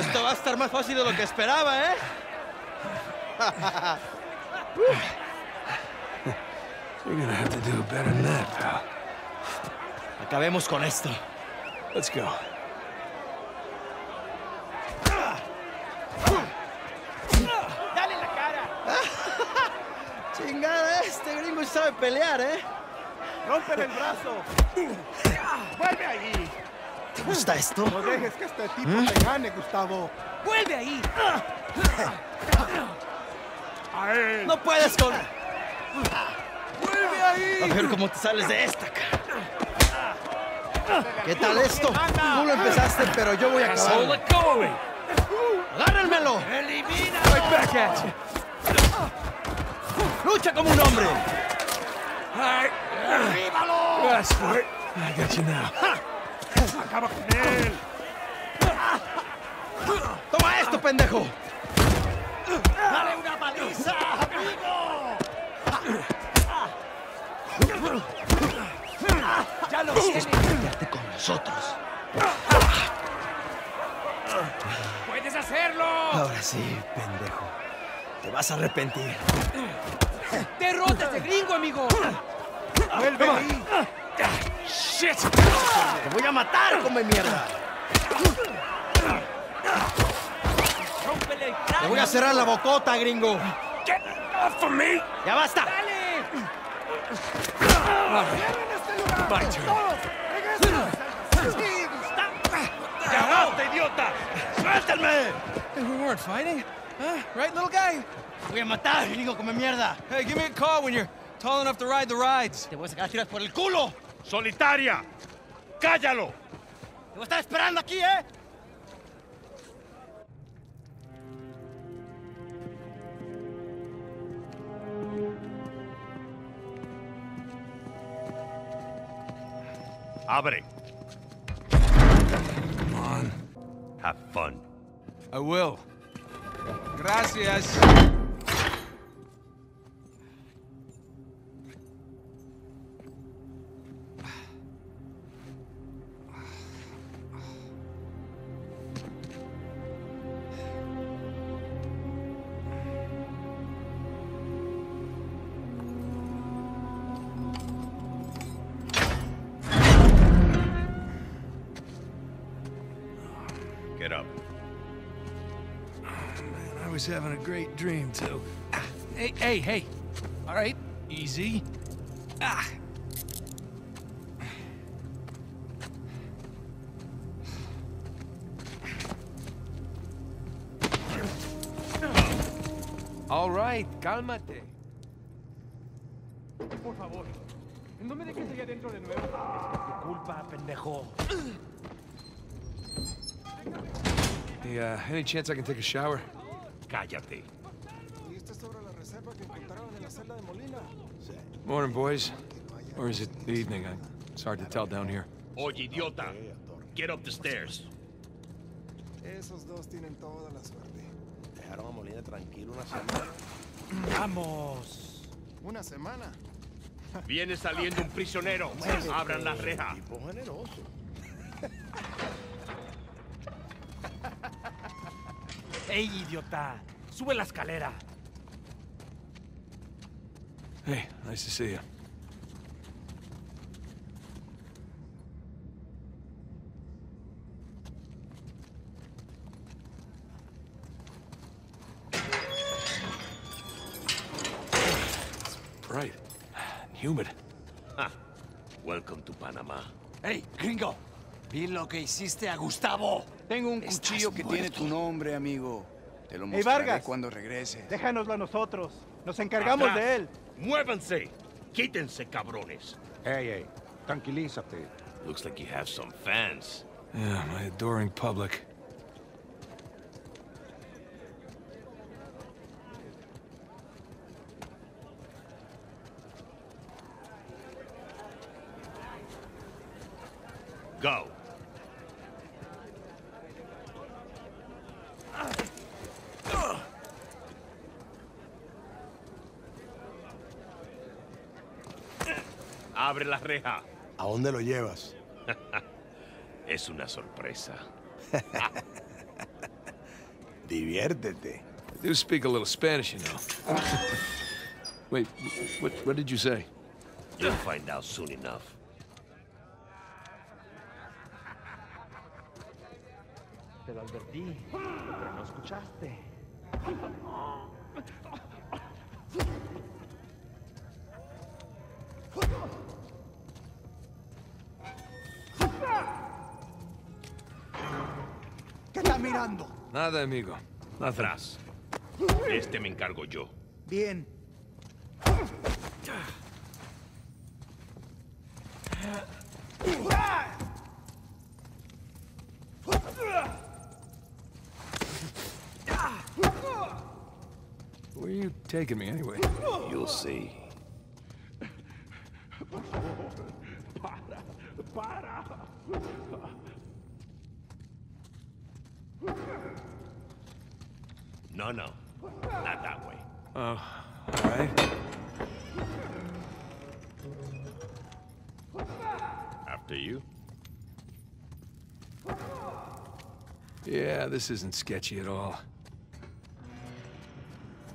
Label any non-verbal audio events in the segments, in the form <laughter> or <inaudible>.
Esto va a estar más fácil de lo que esperaba, ¿eh? <laughs> You're gonna have to do better than that, pal. Acabemos con esto. Let's go. ¡Dale la cara! <laughs> Chingada, este gringo sabe pelear, ¿eh? ¡Rompen el brazo! <laughs> ¡Vuelve ahí! ¿Te gusta esto? No dejes que este tipo te gane, Gustavo. ¡Vuelve ahí! ¡A él! No puedes con... ¡Vuelve ahí! A ver cómo te sales de esta, cara. ¿Qué tal esto? Tú lo empezaste, pero yo voy a acabar. ¡Agárrenmelo! Right back at you. ¡Lucha como un hombre! Right. That's. I got you now. ¡Acaba con él! ¡Toma esto, pendejo! ¡Dale una paliza, amigo! ¡Ya lo tienes! Quédate con nosotros. ¡Puedes hacerlo! Ahora sí, pendejo. Te vas a arrepentir. ¡Derrota a ese gringo, amigo! ¡Vuelve ahí! Shit! ¡Te voy a matar, come mierda! ¡Rómpele el Te voy a cerrar la bocota, gringo. Get off of me! ¡Ya basta! ¡Dale! My turn. ¡Sí, Gustavo! ¡Ya basta, idiota! ¡Suéltenme! Hey, we weren't fighting. Huh? Right, little guy? Te voy a matar, gringo, come mierda. Hey, give me a call when you're tall enough to ride the rides. Te voy a sacar tiras por el culo. ¡Solitaria! ¡Cállalo! Te voy a estar esperando aquí, ¿eh? Abre. Come on. Have fun. I will. Gracias. Great dream, too. Hey, hey, hey. All right, easy. Ah. All right, cálmate. Por favor. No me dejes allá adentro de nuevo. Es tu culpa, pendejo. Hey, uh, any chance I can take a shower? Cállate. ¿Viste sobre la reserva que encontraron en la celda de Molina? Morning, boys. Or is it the evening? I, it's hard to tell down here. Oye, idiota. Get up the stairs. Esos dos tienen toda la suerte. Dejaron a Molina tranquilo una semana. ¡Vamos! ¿Una semana? Viene saliendo un prisionero. Abran la reja. Tipo generoso. ¡Ey, idiota! ¡Sube la escalera! Hey, nice to see you. It's bright and humid. Welcome to Panama. ¡Hey, gringo! Vi lo que hiciste a Gustavo. Tengo un cuchillo que tiene tu nombre, amigo. Te lo Hey, mostraré Vargas. cuando regrese. Déjanoslo a nosotros. Nos encargamos Atrás. de él. ¡Muévanse! ¡Quítense, cabrones! Ey, ey, tranquilízate. Looks like you have some fans. Yeah, my adoring public. Go. Abre la reja. ¿A dónde lo llevas? <laughs> Es una sorpresa. <laughs> Diviértete. I do speak a little Spanish, you know. <laughs> Wait, what, what did you say? You'll find out soon enough. Te lo advertí, pero no escuchaste. Nada, amigo. Atrás. Este me encargo yo. Bien. Where are you taking me anyway? You'll see. No, no. Not that way. Oh, all right. After you. Yeah, this isn't sketchy at all.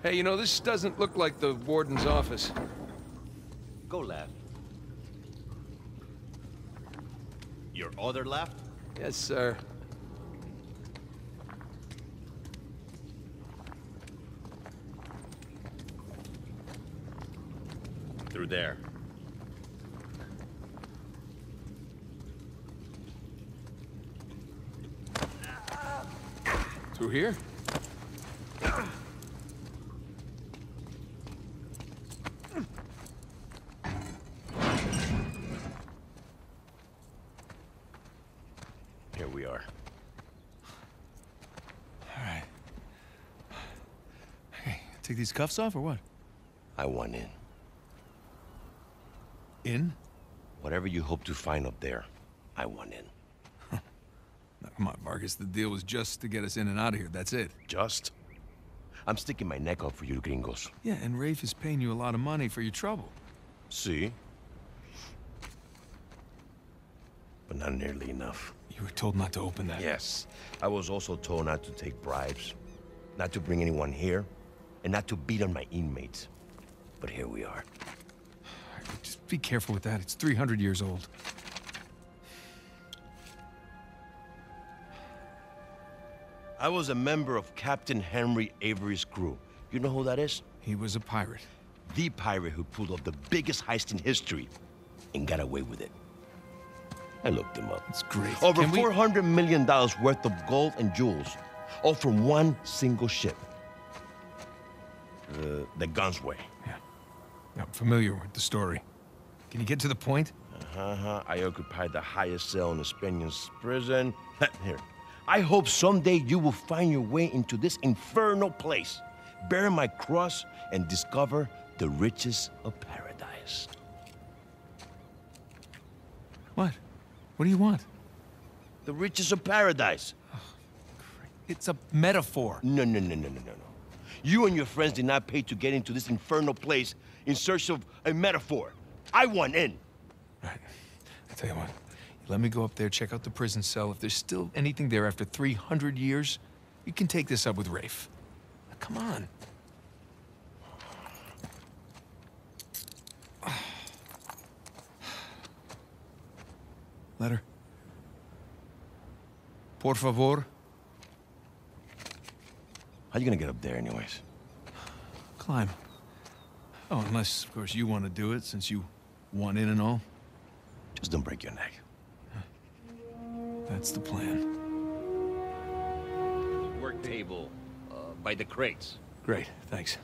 Hey, you know, this doesn't look like the warden's office. Go left. Your other left? Yes, sir. Through there. Through here? Here we are. All right. Hey, take these cuffs off or what? I want in. In? Whatever you hope to find up there, I want in. <laughs> Come on, Vargas. The deal was just to get us in and out of here. That's it. Just? I'm sticking my neck out for you gringos. Yeah, and Rafe is paying you a lot of money for your trouble. See? But not nearly enough. You were told not to open that. Yes. I was also told not to take bribes, not to bring anyone here, and not to beat on my inmates. But here we are. Be careful with that. It's 300 years old. I was a member of Captain Henry Avery's crew. You know who that is? He was a pirate. The pirate who pulled off the biggest heist in history and got away with it. I looked him up. It's great. Over Can we- $400 million worth of gold and jewels, all from one single ship. Uh, the, the Gunsway. Yeah. I'm familiar with the story. Can you get to the point? Uh-huh. I occupied the highest cell in the Spaniards' prison. <laughs> Here. I hope someday you will find your way into this infernal place, bear my cross, and discover the riches of paradise. What? What do you want? The riches of paradise. <sighs> It's a metaphor. No, no, no, no, no, no, no. You and your friends did not pay to get into this infernal place in search of a metaphor. I want in. Right. I tell you what. You let me go up there, check out the prison cell. If there's still anything there after 300 years, you can take this up with Rafe. Now, come on. Letter. Por favor. How you gonna get up there, anyways? Climb. Oh, unless, of course, you want to do it, since you want in and all. Just don't break your neck. That's the plan. Work table uh, by the crates. Great, thanks.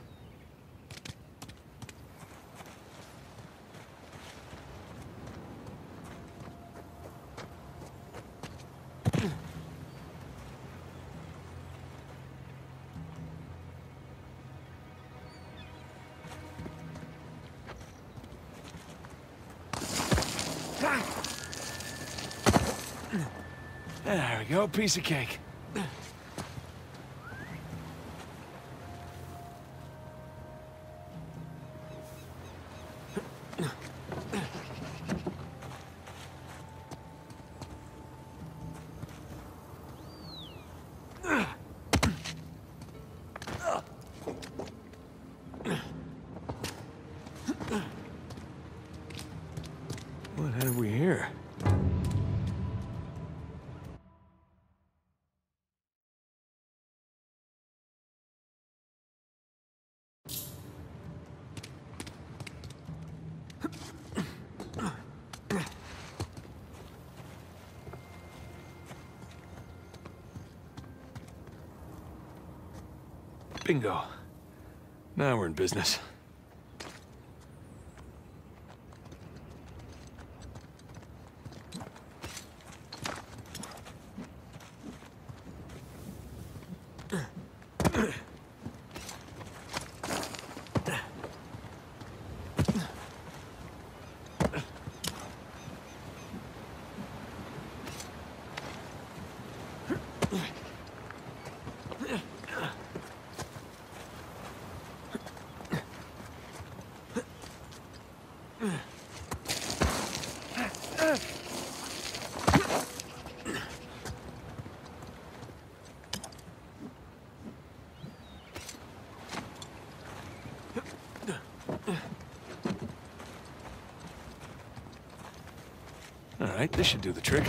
There we go, piece of cake. What have we here? Bingo. Now we're in business. All right, this should do the trick.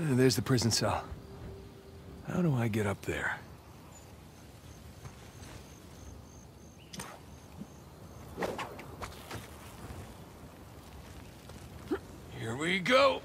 There's the prison cell. How do I get up there? Here we go.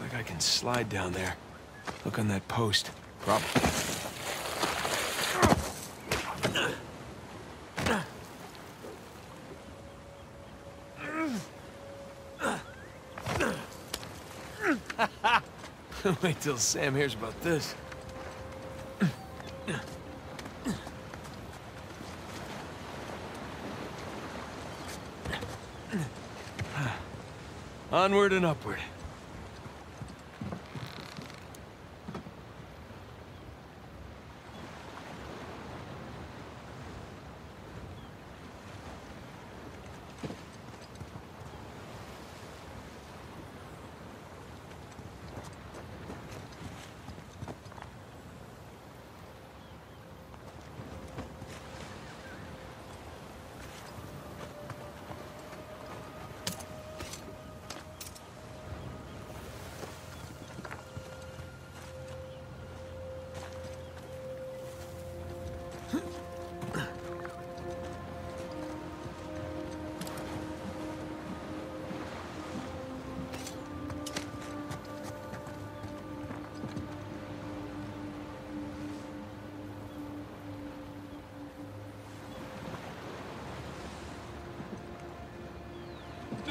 Looks like I can slide down there. Look on that post. Probably. <laughs> Wait till Sam hears about this. <sighs> Onward and upward.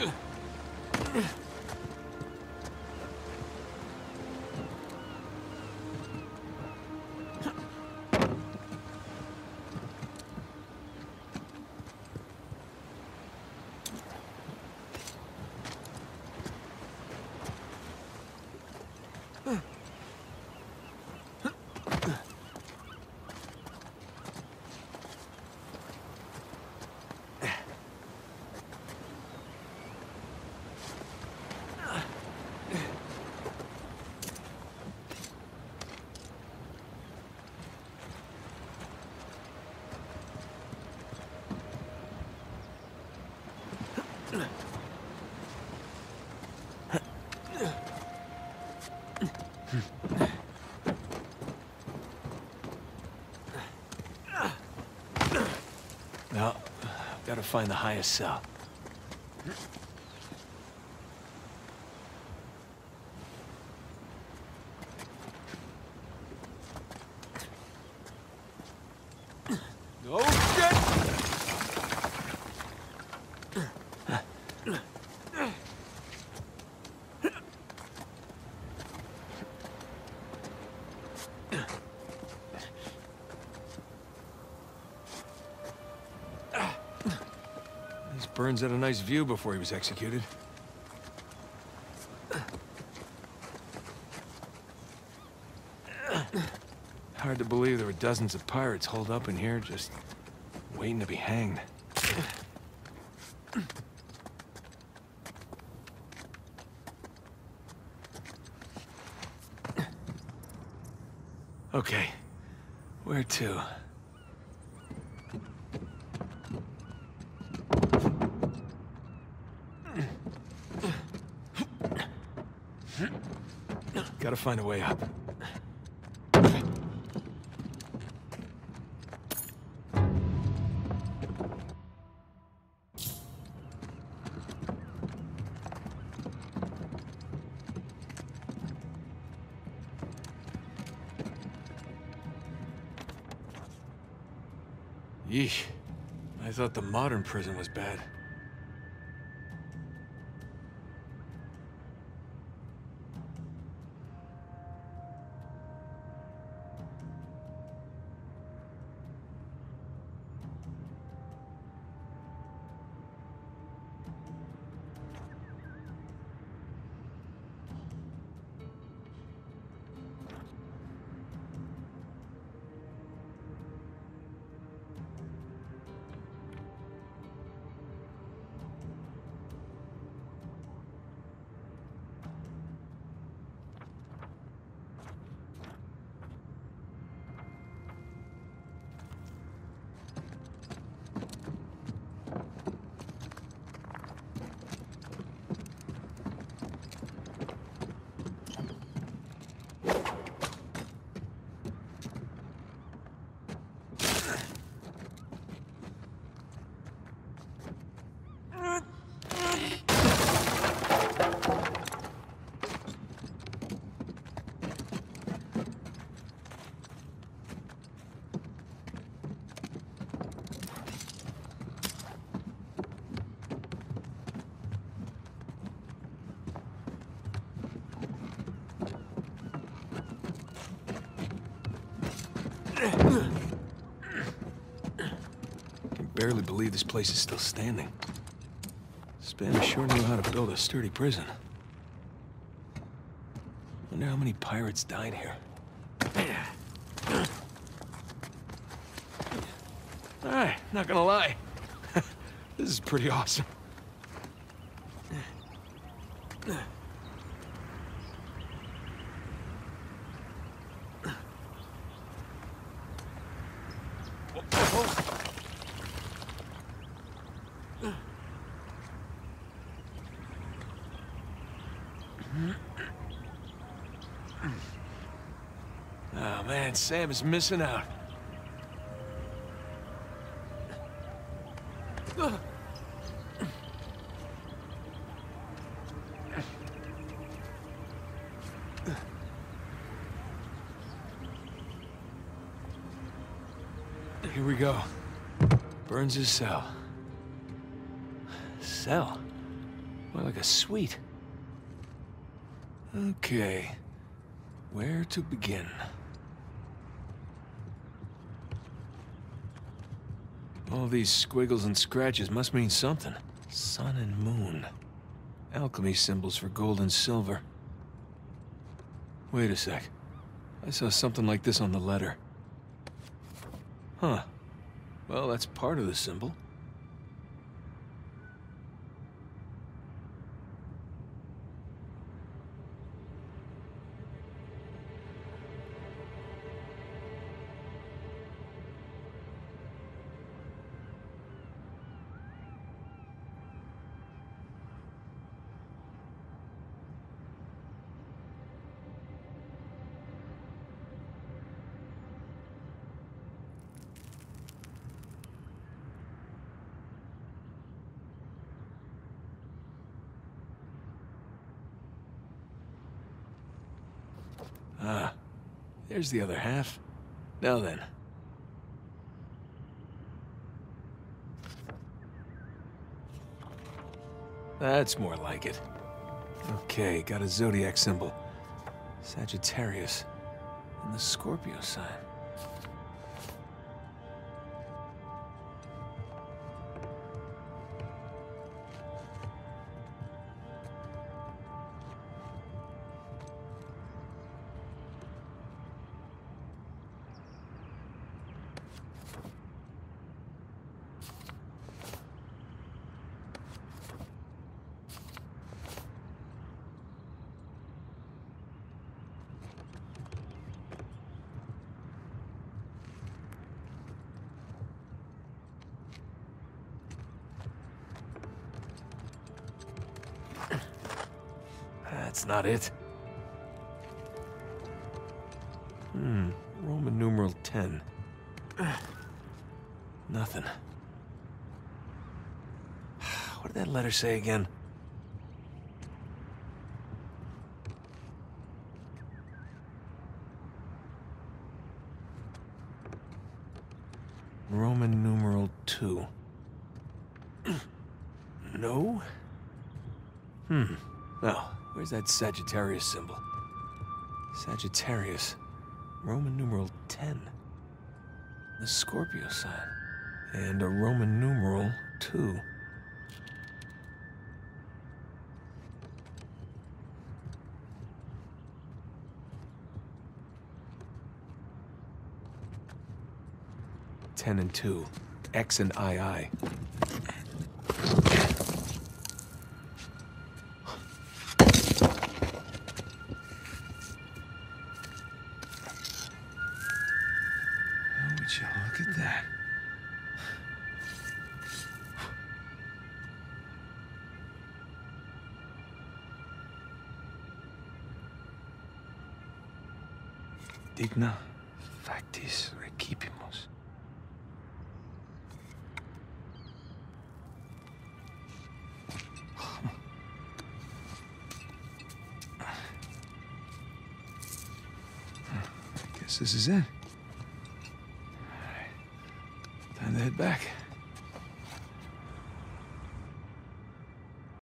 うん。Now, I've got to find the highest cell. Burns had a nice view before he was executed. Hard to believe there were dozens of pirates holed up in here, just waiting to be hanged. Okay, where to? Find a way up. Yeesh. I thought the modern prison was bad. Barely believe this place is still standing. Spanish sure knew how to build a sturdy prison. Wonder how many pirates died here. Alright, not gonna lie. <laughs> this is pretty awesome. Oh man, Sam is missing out. Here we go. Burns' his cell. Cell? More like a suite. Okay. Where to begin? All these squiggles and scratches must mean something. Sun and moon. Alchemy symbols for gold and silver. Wait a sec. I saw something like this on the letter. Huh. Well, that's part of the symbol. There's the other half. Now then. That's more like it. Okay, got a zodiac symbol. Sagittarius. And the Scorpio sign. That's not it. Hmm, Roman numeral 10. Nothing. <sighs> What did that letter say again? Roman numeral 2. <clears throat> no? Hmm. Where's that Sagittarius symbol? Sagittarius. Roman numeral 10. The Scorpio sign. And a Roman numeral 2. Ten and two. X and II. Digna factis recipimus. <laughs> I guess this is it.